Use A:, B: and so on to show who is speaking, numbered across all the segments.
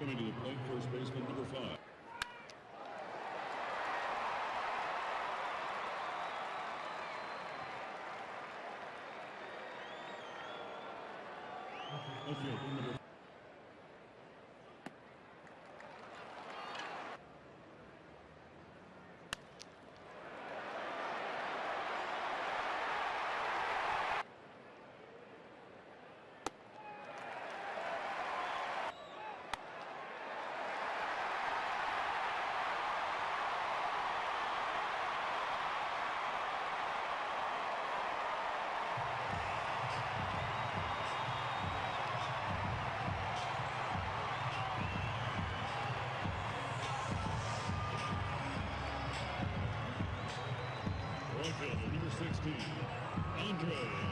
A: Coming to the plate, first baseman number five. Number number 16,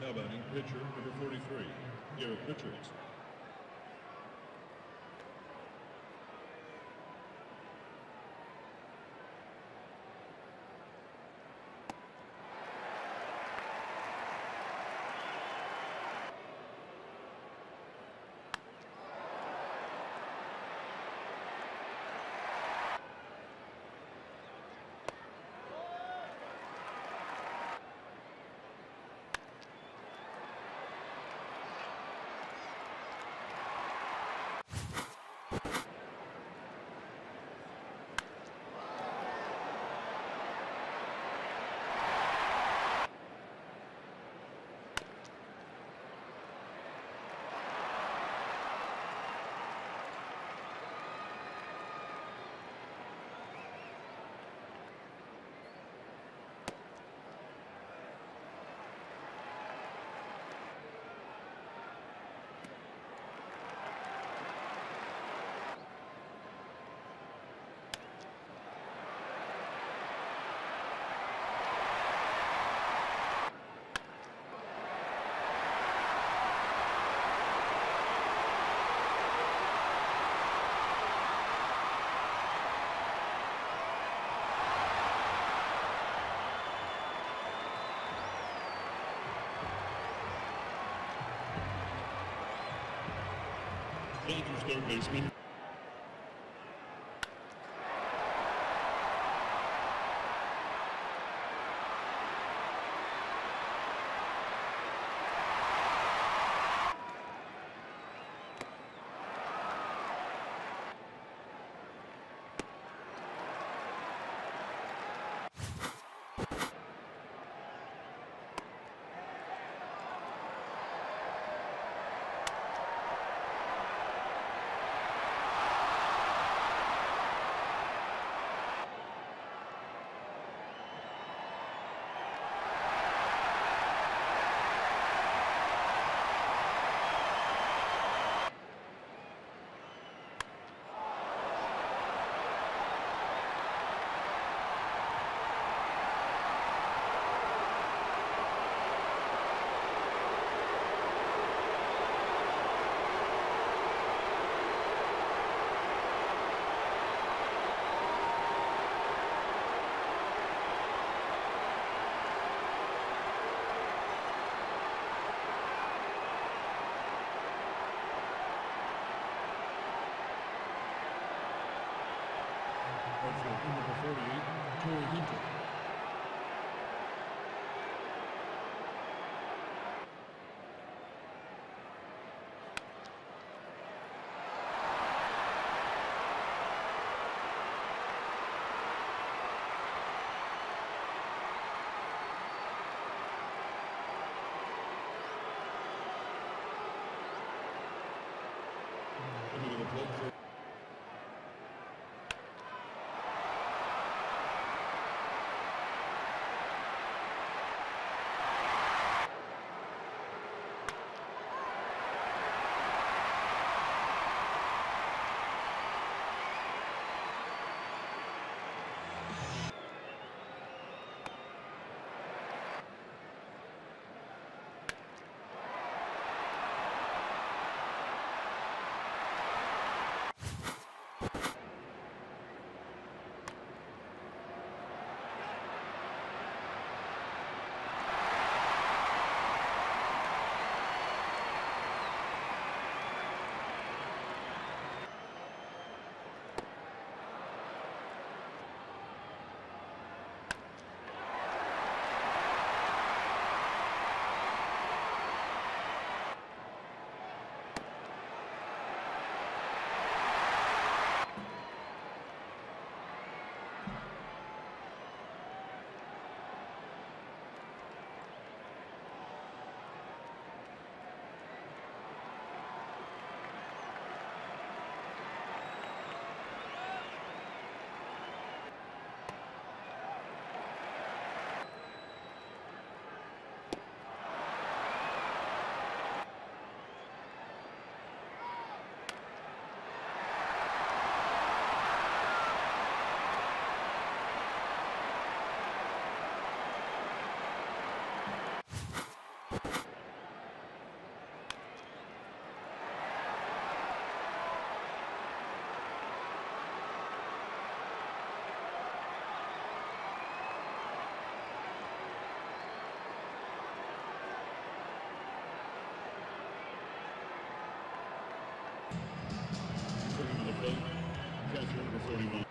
A: Now batting, pitcher, number 43, Garrett Richards. ved, du skal jo læse 東山総理は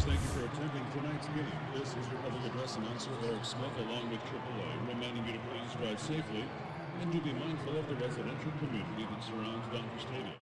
A: Fans, thank you for attending tonight's game. This is your public address announcer Eric Smith along with AAA, reminding you to please drive safely and to be mindful of the residential community that surrounds Dodger Stadium.